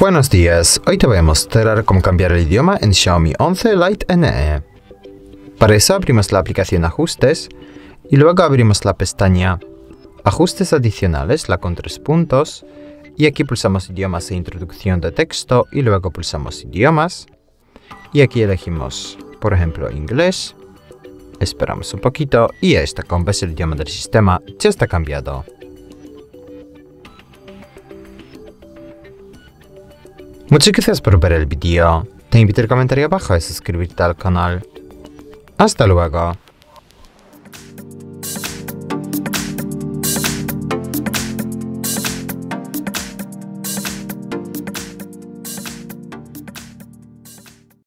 Buenos días, hoy te voy a mostrar cómo cambiar el idioma en Xiaomi 11 Lite NE. Para eso abrimos la aplicación Ajustes y luego abrimos la pestaña Ajustes adicionales, la con tres puntos, y aquí pulsamos idiomas e introducción de texto y luego pulsamos idiomas y aquí elegimos, por ejemplo, inglés. Esperamos un poquito y esta como ves el idioma del sistema ya está cambiado. Muchas gracias por ver el vídeo. Te invito al comentario abajo y suscribirte al canal. Hasta luego.